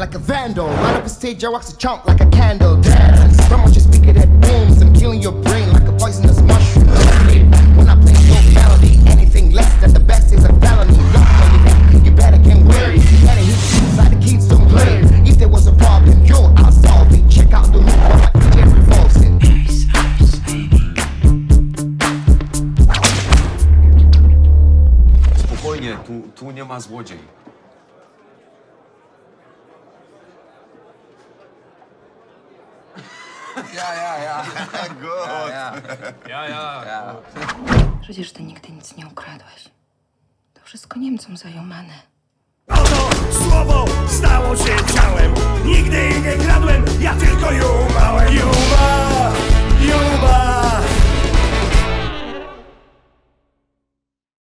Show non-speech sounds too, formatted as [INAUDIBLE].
like a vandal. Right up the stage, I wax a chump like a candle. Dance. From what you speak it at booms. I'm killing your brain like a poisonous mushroom. When I play no melody, anything less than the best is a felony. Look, baby, you better get wary. You better hit inside the keys, don't play. If there was a problem, yo, I'll solve it. Check out the loop of my DJ revolves it. Spokojnie, tu, tu nie ma złodziei. Ja, ja, ja. [LAUGHS] Good. Ja, ja. ja. Przecież ty nigdy nic nie ukradłeś. To wszystko Niemcom zajomane. Oto słowo